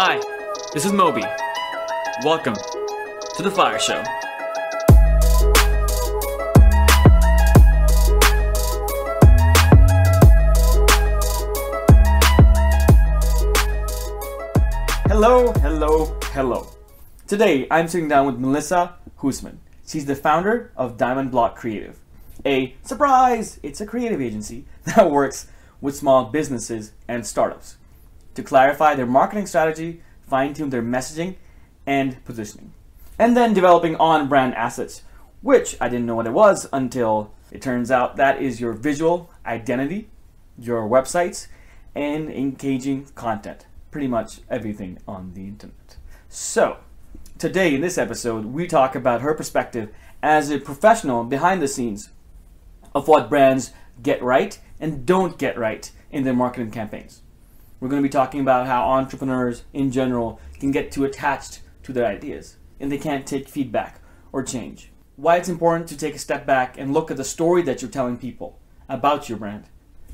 Hi, this is Moby. Welcome to the Fire Show. Hello, hello, hello. Today I'm sitting down with Melissa Huisman. She's the founder of Diamond Block Creative, a surprise! It's a creative agency that works with small businesses and startups to clarify their marketing strategy, fine tune their messaging and positioning, and then developing on brand assets, which I didn't know what it was until it turns out that is your visual identity, your websites, and engaging content. Pretty much everything on the internet. So, today in this episode, we talk about her perspective as a professional behind the scenes of what brands get right and don't get right in their marketing campaigns. We're going to be talking about how entrepreneurs in general can get too attached to their ideas and they can't take feedback or change. Why it's important to take a step back and look at the story that you're telling people about your brand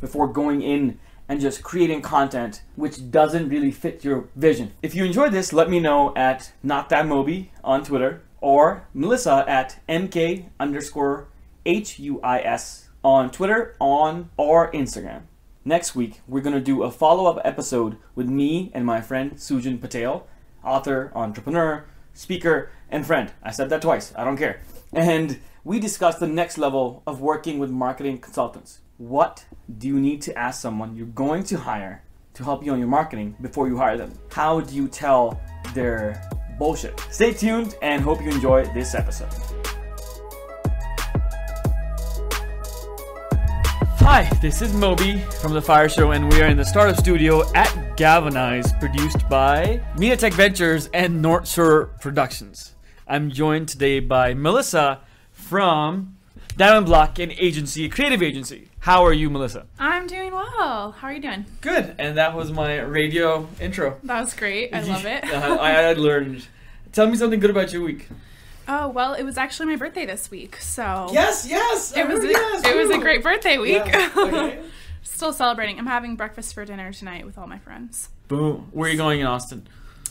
before going in and just creating content which doesn't really fit your vision. If you enjoyed this, let me know at not that Moby on Twitter or Melissa at mk underscore h u i s on Twitter, on or Instagram. Next week, we're going to do a follow up episode with me and my friend Sujan Patel, author, entrepreneur, speaker, and friend. I said that twice, I don't care. And we discuss the next level of working with marketing consultants. What do you need to ask someone you're going to hire to help you on your marketing before you hire them? How do you tell their bullshit? Stay tuned and hope you enjoy this episode. Hi, this is Moby from The Fire Show, and we are in the startup studio at Galvanize, produced by MediaTech Ventures and North Shore Productions. I'm joined today by Melissa from Diamond Block, an agency, a creative agency. How are you, Melissa? I'm doing well. How are you doing? Good, and that was my radio intro. That was great. I love it. Uh, I, I learned. Tell me something good about your week. Oh well, it was actually my birthday this week, so Yes, yes. it was a, it was a great birthday week. Yeah, okay. Still celebrating. I'm having breakfast for dinner tonight with all my friends. Boom. Where are you going in Austin?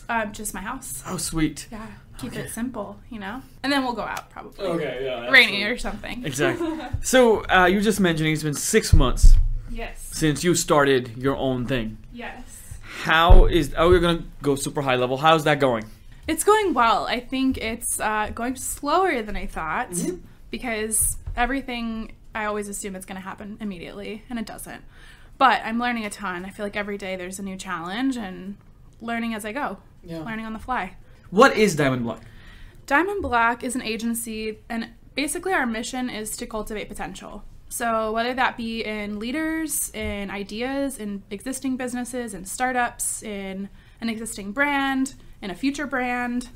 Um, just my house. Oh, sweet. Yeah, keep Okay. it simple, you know. And then we'll go out probably. Okay, yeah. Rainy or something. Exactly. So uh, you were just mentioning it's been six months Yes. since you started your own thing. Yes. How is? Oh, we're gonna go super high level. How's that going? It's going well. I think it's uh, going slower than I thought Mm-hmm. because everything I always assume it's going to happen immediately, and it doesn't. But I'm learning a ton. I feel like every day there's a new challenge and learning as I go, Yeah. learning on the fly. What is Diamond Block? Diamond Block is an agency, and basically our mission is to cultivate potential. So, whether that be in leaders, in ideas, in existing businesses, in startups, in an existing brand, and a future brand,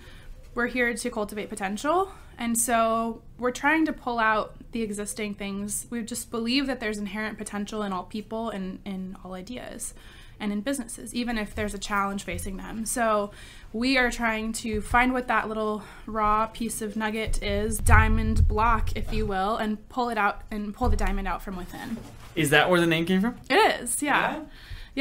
we're here to cultivate potential. And so, we're trying to pull out the existing things. We just believe that there's inherent potential in all people and in all ideas and in businesses, even if there's a challenge facing them. So we are trying to find what that little raw piece of nugget is, diamond block, if you will, and pull it out and pull the diamond out from within. Is that where the name came from? It is, yeah. Yeah,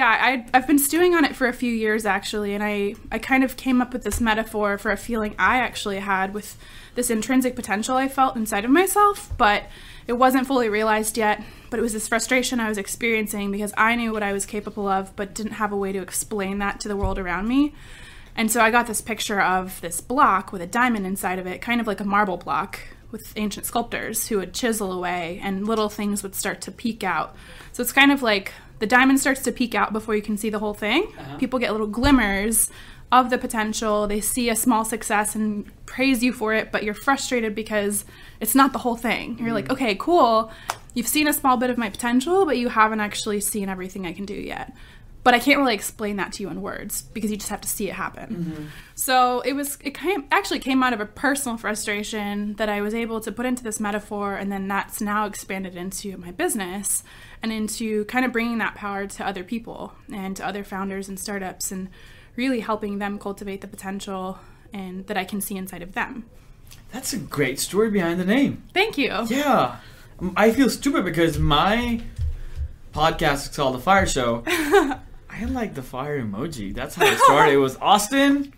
I, I've been stewing on it for a few years actually, and I, I kind of came up with this metaphor for a feeling I actually had with this intrinsic potential I felt inside of myself, but it wasn't fully realized yet. But it was this frustration I was experiencing because I knew what I was capable of, but didn't have a way to explain that to the world around me. And so I got this picture of this block with a diamond inside of it, kind of like a marble block with ancient sculptors who would chisel away and little things would start to peek out. So it's kind of like the diamond starts to peek out before you can see the whole thing. Uh-huh. People get little glimmers of the potential. They see a small success and praise you for it, but you're frustrated because it's not the whole thing. You're like, mm. okay, cool. You've seen a small bit of my potential, but you haven't actually seen everything I can do yet but I can't really explain that to you in words because you just have to see it happen. Mm-hmm. So it was it came, actually came out of a personal frustration that I was able to put into this metaphor, and then that's now expanded into my business and into kind of bringing that power to other people and to other founders and startups, and really helping them cultivate the potential and that I can see inside of them. That's a great story behind the name. Thank you. Yeah. I feel stupid because my podcast is called The Fire Show. I like the fire emoji. That's how it started. it was Austin,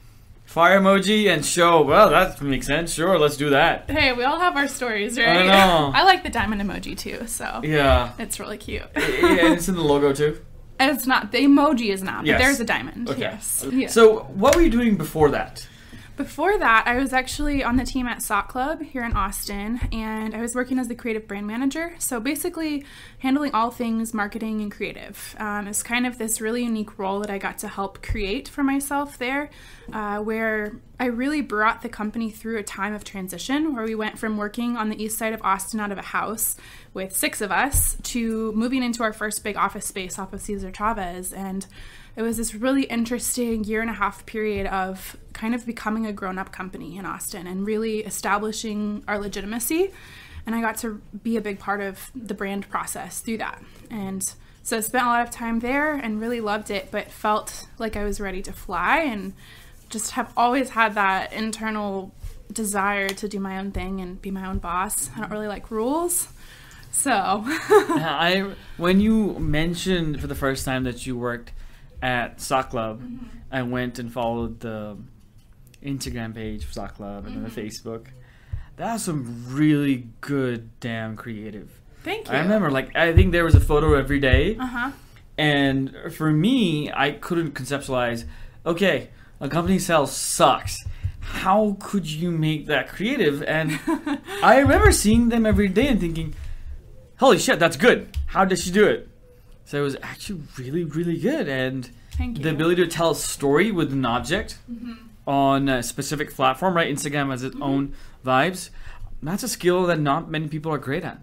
fire emoji, and show. Well, that makes sense. Sure, let's do that. Hey, we all have our stories, right? I know. I like the diamond emoji too, so Yeah. it's really cute. Yeah, and it's in the logo too. it's not the emoji is not, but Yes. there's a diamond. Okay. Yes. Uh, yeah. So, what were you doing before that? Before that, I was actually on the team at Sock Club here in Austin, and I was working as the creative brand manager. So basically, handling all things marketing and creative. Um, it's kind of this really unique role that I got to help create for myself there, uh, where I really brought the company through a time of transition where we went from working on the east side of Austin out of a house with six of us to moving into our first big office space off of Cesar Chavez. And it was this really interesting year and a half period of kind of becoming a grown up company in Austin and really establishing our legitimacy. And I got to be a big part of the brand process through that. And so I spent a lot of time there and really loved it, but felt like I was ready to fly and just have always had that internal desire to do my own thing and be my own boss. I don't really like rules. So, uh, I when you mentioned for the first time that you worked at Sock Club, Mm-hmm. I went and followed the Instagram page of Sock Club and then Mm-hmm. the Facebook. That was some really good damn creative. thank you. I remember like I think there was a photo every day, Uh huh. and for me, I couldn't conceptualize. Okay, a company sells sucks. How could you make that creative? And I remember seeing them every day and thinking, "Holy shit, that's good! How did she do it?" So it was actually really, really good, and Thank you. the ability to tell a story with an object on a specific platform, right? Instagram has its own vibes. That's a skill that not many people are great at.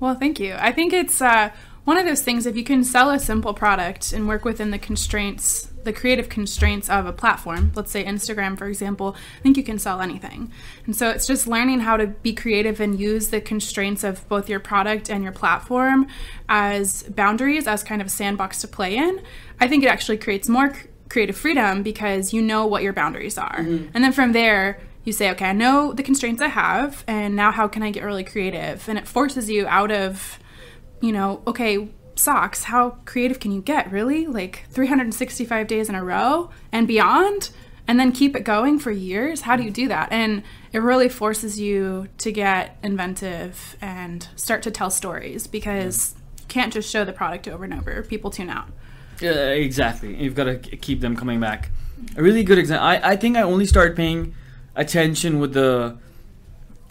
Well, thank you. I think it's uh, one of those things, if you can sell a simple product and work within the constraints, the creative constraints of a platform, let's say Instagram, for example, I think you can sell anything. And so it's just learning how to be creative and use the constraints of both your product and your platform as boundaries, as kind of a sandbox to play in. I think it actually creates more c- creative freedom because you know what your boundaries are. Mm-hmm. And then from there, you say, okay, I know the constraints I have, and now how can I get really creative? And it forces you out of, you know, okay, socks, how creative can you get, really? Like 365 days in a row and beyond? And then keep it going for years? How do you do that? And it really forces you to get inventive and start to tell stories because you can't just show the product over and over. People tune out. Yeah, exactly. You've got to keep them coming back. A really good example. I, I think I only started paying attention with the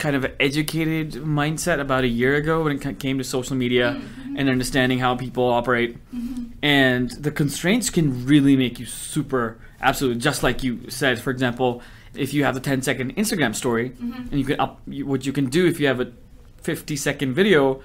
kind of educated mindset about a year ago when it came to social media mm-hmm. and understanding how people operate. Mm-hmm. And the constraints can really make you super, absolutely, just like you said. For example, if you have a 10 second Instagram story, mm-hmm. and you can up, what you can do if you have a 50 second video,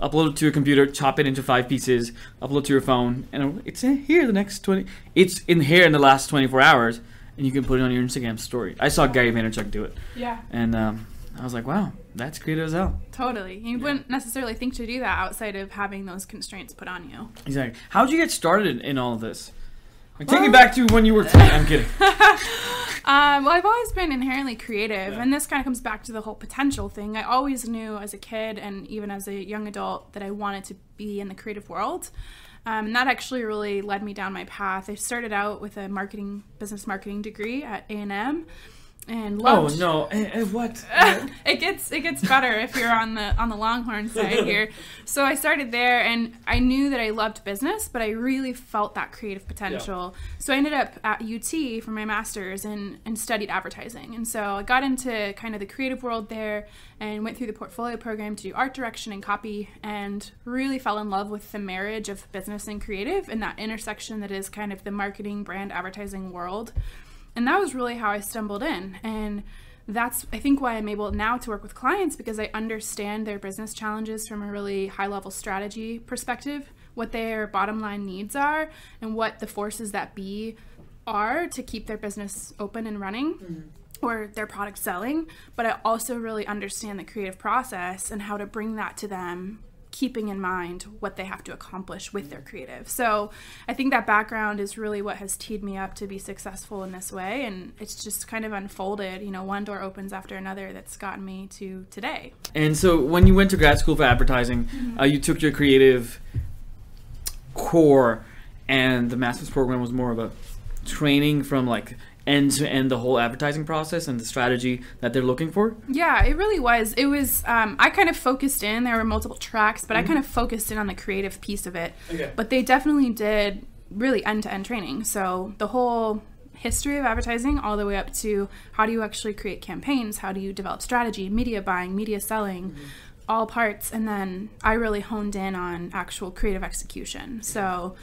upload it to your computer, chop it into five pieces, upload to your phone, and it's in here the next 20. It's in here in the last 24 hours, and you can put it on your Instagram story. I saw Gary Vaynerchuk do it, Yeah. and um, I was like, wow, that's creative as hell. Totally. You wouldn't necessarily think to do that outside of having those constraints put on you. Exactly. How'd you get started in all of this? Like, take me Well- back to when you were. I'm kidding. Um, well, I've always been inherently creative, and this kind of comes back to the whole potential thing. I always knew as a kid and even as a young adult that I wanted to be in the creative world. Um, and that actually really led me down my path. I started out with a marketing, business marketing degree at A and M, and love. Oh no! Eh, eh, what? it gets it gets better if you're on the on the Longhorn side here. So I started there, and I knew that I loved business, but I really felt that creative potential. So I ended up at UT for my master's and and studied advertising, and so I got into kind of the creative world there, and went through the portfolio program to do art direction and copy, and really fell in love with the marriage of business and creative and that intersection that is kind of the marketing, brand, advertising world and that was really how I stumbled in. And that's, I think, why I'm able now to work with clients because I understand their business challenges from a really high level strategy perspective, what their bottom line needs are, and what the forces that be are to keep their business open and running. Mm-hmm. Or their product selling, but I also really understand the creative process and how to bring that to them keeping in mind what they have to accomplish with their creative. So I think that background is really what has teed me up to be successful in this way. And it's just kind of unfolded, you know, one door opens after another that's gotten me to today. And so, when you went to grad school for advertising, uh, you took your creative core and the Masters program was more of a training from like end to end the whole advertising process and the strategy that they're looking for. Yeah, it really was. It was. Um, I kind of focused in. There were multiple tracks, but I kind of focused in on the creative piece of it. Okay. But they definitely did really end to end training. So the whole history of advertising, all the way up to how do you actually create campaigns, how do you develop strategy, media buying, media selling. All parts, and then I really honed in on actual creative execution. So,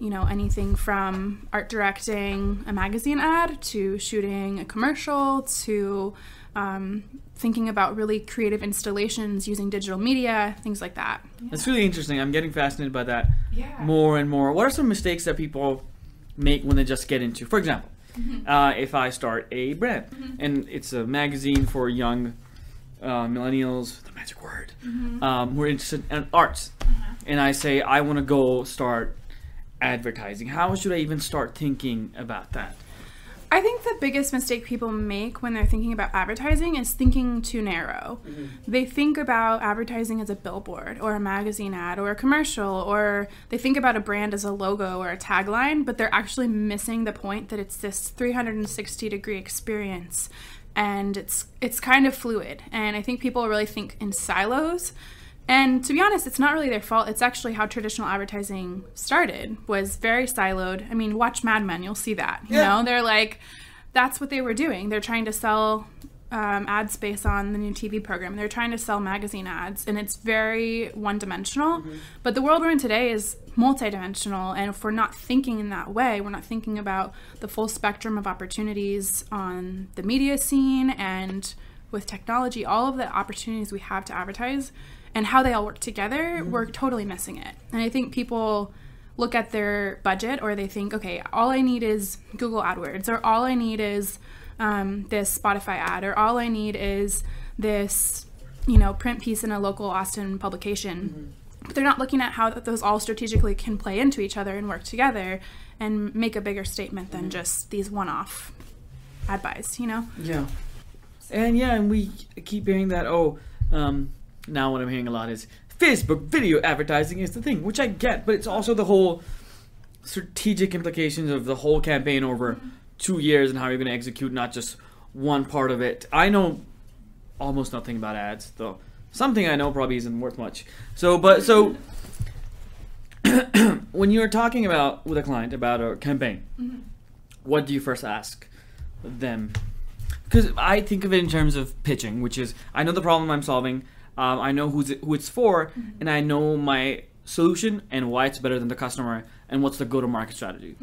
you know, anything from art directing a magazine ad to shooting a commercial to um, thinking about really creative installations using digital media, things like that. That's really interesting. I'm getting fascinated by that Yeah. more and more. What are some mistakes that people make when they just get into? For example, uh, if I start a brand and it's a magazine for young uh, millennials, the magic word, um, who are interested in arts, and I say I want to go start advertising, how should I even start thinking about that? I think the biggest mistake people make when they're thinking about advertising is thinking too narrow. Mm-hmm. They think about advertising as a billboard or a magazine ad or a commercial, or they think about a brand as a logo or a tagline, but they're actually missing the point that it's this 360 degree experience and it's it's kind of fluid. And I think people really think in silos. And to be honest, it's not really their fault. It's actually how traditional advertising started. Was very siloed. I mean, watch Mad Men, you'll see that. You Yeah. know, they're like, that's what they were doing. They're trying to sell um, ad space on the new TV program. They're trying to sell magazine ads, and it's very one dimensional. But the world we're in today is multidimensional, and if we're not thinking in that way, we're not thinking about the full spectrum of opportunities on the media scene and with technology, all of the opportunities we have to advertise and how they all work together, we're totally missing it. And I think people look at their budget or they think, okay, all I need is Google AdWords, or all I need is um, this Spotify ad, or all I need is this, you know, print piece in a local Austin publication. But they're not looking at how those all strategically can play into each other and work together and make a bigger statement than just these one-off ad buys, you know? Yeah. And yeah, and we keep hearing that. Oh, um, now what I'm hearing a lot is Facebook video advertising is the thing, which I get, but it's also the whole strategic implications of the whole campaign over mm-hmm. two years and how you're going to execute not just one part of it. I know almost nothing about ads, though. Something I know probably isn't worth much. So, but so when you're talking about with a client about a campaign, mm-hmm. what do you first ask them? Because I think of it in terms of pitching, which is I know the problem I'm solving, um, I know who's it, who it's for, and I know my solution and why it's better than the customer, and what's the go-to-market strategy.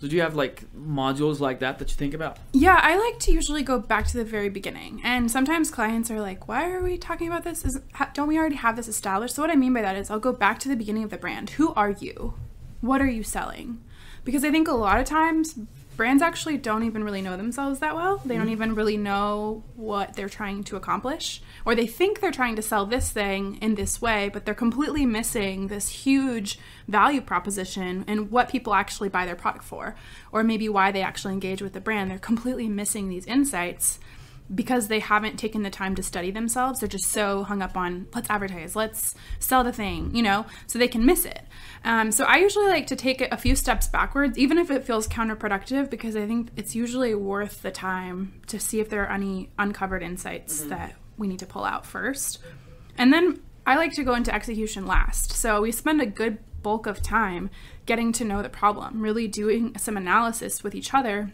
So do you have like modules like that that you think about? Yeah, I like to usually go back to the very beginning. And sometimes clients are like, why are we talking about this? Is, don't we already have this established? So, what I mean by that is I'll go back to the beginning of the brand. Who are you? What are you selling? Because I think a lot of times brands actually don't even really know themselves that well. They don't mm-hmm. even really know what they're trying to accomplish. Or they think they're trying to sell this thing in this way, but they're completely missing this huge value proposition and what people actually buy their product for, or maybe why they actually engage with the brand. They're completely missing these insights because they haven't taken the time to study themselves. They're just so hung up on let's advertise, let's sell the thing, you know, so they can miss it. Um, so I usually like to take it a few steps backwards, even if it feels counterproductive, because I think it's usually worth the time to see if there are any uncovered insights that we need to pull out first. And then I like to go into execution last. So we spend a good bulk of time getting to know the problem, really doing some analysis with each other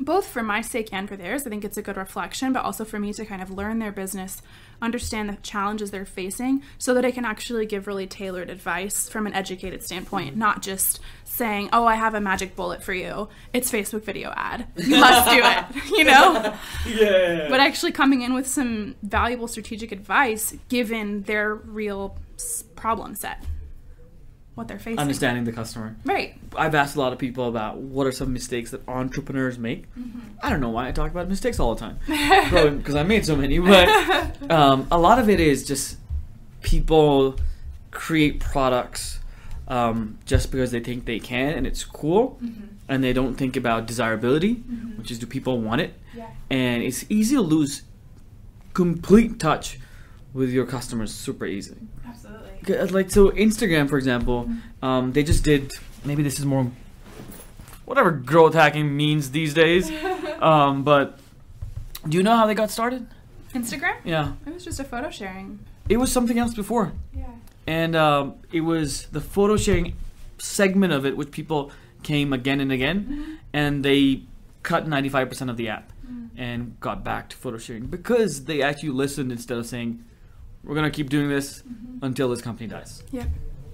both for my sake and for theirs. I think it's a good reflection, but also for me to kind of learn their business, understand the challenges they're facing, so that I can actually give really tailored advice from an educated standpoint, not just saying, "Oh, I have a magic bullet for you. It's Facebook video ad. You must do it." You know? Yeah. But actually coming in with some valuable strategic advice given their real problem set. What they're facing. Understanding the customer. Right. I've asked a lot of people about what are some mistakes that entrepreneurs make. I don't know why I talk about mistakes all the time. Because I made so many, but um, a lot of it is just people create products um, just because they think they can and it's cool, and they don't think about desirability, which is do people want it? Yeah. And it's easy to lose complete touch with your customers super easy. Absolutely. Uh, Like so, Instagram, for example, um, they just did. Maybe this is more whatever growth hacking means these days. Um, but do you know how they got started? Instagram? Yeah, It was just a photo sharing. it was something else before, Yeah. and um, it was the photo sharing segment of it, which people came again and again, and they cut ninety five percent of the app and got back to photo sharing because they actually listened instead of saying, "We're gonna keep doing this until this company dies." Yeah,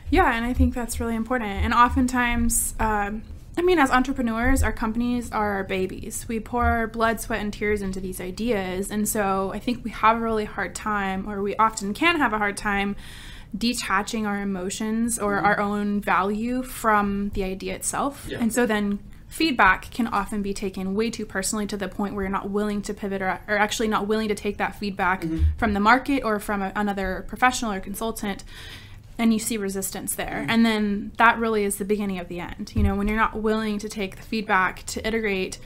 Yeah, and I think that's really important. And oftentimes, um, I mean, as entrepreneurs, our companies are our babies. We pour blood, sweat, and tears into these ideas. And so I think we have a really hard time, or we often can have a hard time, detaching our emotions or our own value from the idea itself. Yeah. And so then feedback can often be taken way too personally to the point where you're not willing to pivot or, or actually not willing to take that feedback mm-hmm. from the market or from a, another professional or consultant and you see resistance there. Mm-hmm. And then that really is the beginning of the end. You know when you're not willing to take the feedback to iterate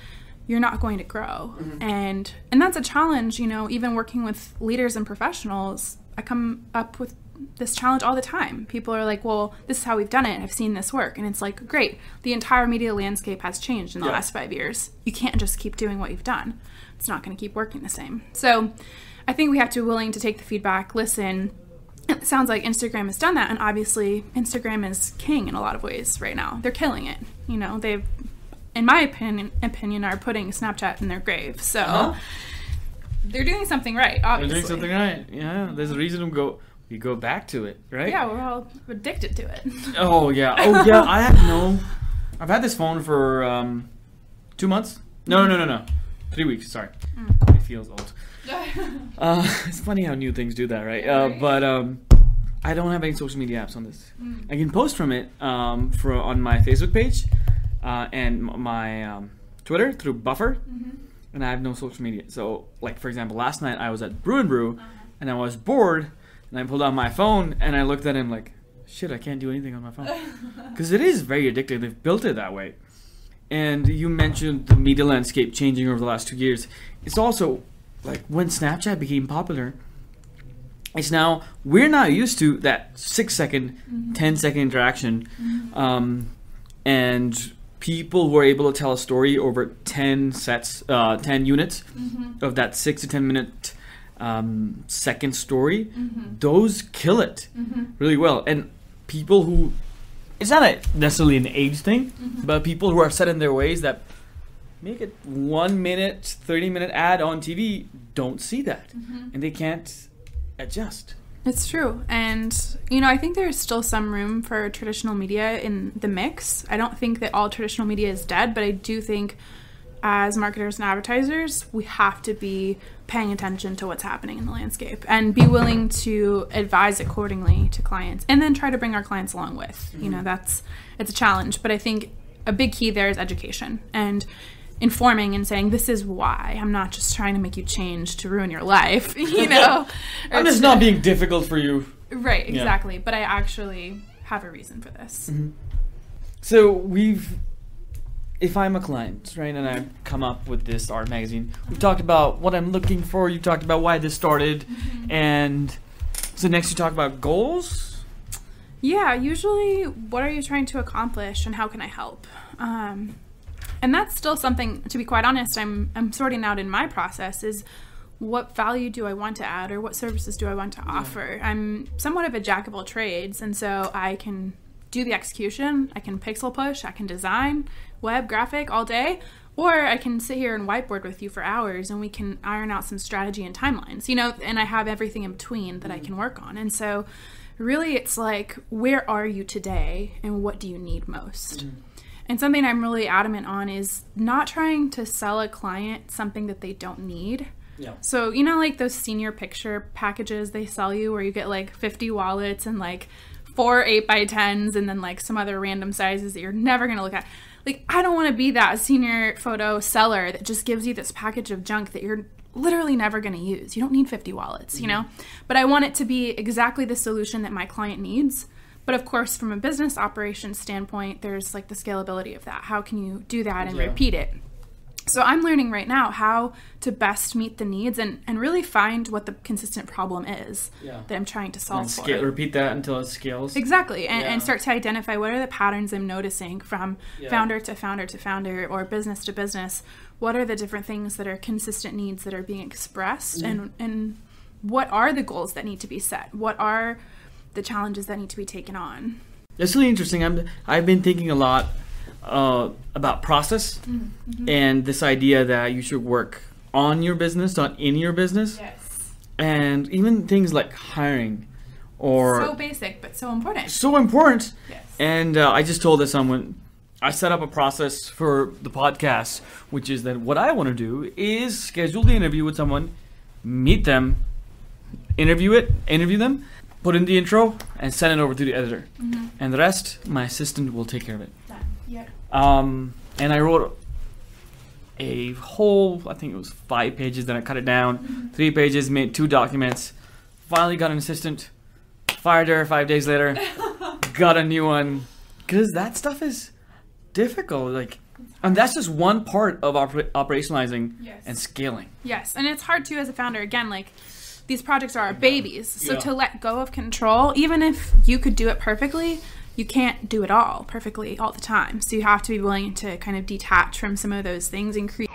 you're not going to grow. Mm-hmm. And and that's a challenge you know even working with leaders and professionals. I come up with this challenge all the time people are like well this is how we've done it i've seen this work and it's like great the entire media landscape has changed in the Yeah. last five years you can't just keep doing what you've done it's not going to keep working the same so i think we have to be willing to take the feedback listen it sounds like Instagram has done that, and obviously Instagram is king in a lot of ways right now. They're killing it. You know, they've, in my opinion, opinion, are putting Snapchat in their grave. So Uh-huh. they're doing something right. They're doing something right. Yeah, there's a reason to go. We go back to it, right? Yeah, we're all addicted to it. Oh yeah. Oh yeah. I have no. I've had this phone for um, two months. No, no, no, no, no. Three weeks. Sorry. Mm. It feels old. Uh, it's funny how new things do that, right? Uh, Right. but um, I don't have any social media apps on this. Mm. I can post from it um, for on my Facebook page uh, and my um, Twitter through Buffer, Mhm. and I have no social media. So, like for example, last night I was at Brew and Brew, Uh-huh. and I was bored, and I pulled out my phone and I looked at him like, shit, I can't do anything on my phone because it is very addictive. They've built it that way. And you mentioned the media landscape changing over the last two years. It's also like when Snapchat became popular. It's now we're not used to that six second, ten second interaction, um, and people were able to tell a story over ten sets, uh, ten units Mhm. of that six to ten minute um, second story. Mhm. Those kill it Mhm. really well. And people who it's not a, necessarily an age thing, Mhm. but people who are set in their ways that make it one minute, thirty minute ad on TV don't see that, Mhm. and they can't adjust. It's true. And, you know, I think there's still some room for traditional media in the mix. I don't think that all traditional media is dead, but I do think as marketers and advertisers, we have to be paying attention to what's happening in the landscape and be willing to advise accordingly to clients and then try to bring our clients along with. You know, mm-hmm. that's it's a challenge, but I think a big key there is education and informing and saying this is why. I'm not just trying to make you change to ruin your life, you know. I'm just not being difficult for you. Right, Yeah. exactly. But I actually have a reason for this. Mm-hmm. So we've, if I'm a client, right, and I come up with this art magazine, we've talked about what I'm looking for. You talked about why this started, and so next you talk about goals. Yeah, usually, what are you trying to accomplish and how can I help? Um, and that's still something, to be quite honest, I'm, I'm sorting out in my process is what value do I want to add or what services do I want to offer? I'm somewhat of a jack of all trades, and so I can do the execution, I can pixel push, I can design, web, graphic all day, or I can sit here and whiteboard with you for hours and we can iron out some strategy and timelines, you know, and I have everything in between that I mm. can work on. And so, really, it's like, where are you today and what do you need most? Mm. And something I'm really adamant on is not trying to sell a client something that they don't need. Yeah. So, you know, like those senior picture packages they sell you where you get like 50 wallets and like four 8 by 10s and then like some other random sizes that you're never going to look at. Like, I don't want to be that senior photo seller that just gives you this package of junk that you're literally never going to use. You don't need 50 wallets, you mm-hmm. know? But I want it to be exactly the solution that my client needs. But of course, from a business operations standpoint, there's like the scalability of that. How can you do that and Yeah. repeat it? So I'm learning right now how to best meet the needs and, and really find what the consistent problem is Yeah. that I'm trying to solve And for. repeat that until it scales. Exactly, and, and start to identify what are the patterns I'm noticing from Yeah. founder to founder to founder or business to business. What are the different things that are consistent needs that are being expressed, Mm-hmm. and and what are the goals that need to be set? What are the challenges that need to be taken on? That's really interesting. I'm, I've been thinking a lot uh, about process Mm-hmm. and this idea that you should work on your business, not in your business, Yes, and even things like hiring or so basic but so important. so important. Yes. And uh, I just told this someone I set up a process for the podcast, which is that what I want to do is schedule the interview with someone, meet them, interview it, interview them, put in the intro, and send it over to the editor. Mm-hmm. And the rest, my assistant will take care of it. Yep. Um, and I wrote a whole, I think it was five pages. Then I cut it down, three pages, made two documents. Finally got an assistant. Fired her five days later. got a new one. Because that stuff is difficult. Like, and that's just one part of oper- operationalizing Yes. and scaling. Yes, and it's hard too as a founder. Again, like these projects are our babies, so Yeah. to let go of control, even if you could do it perfectly, you can't do it all perfectly all the time. So you have to be willing to kind of detach from some of those things and create.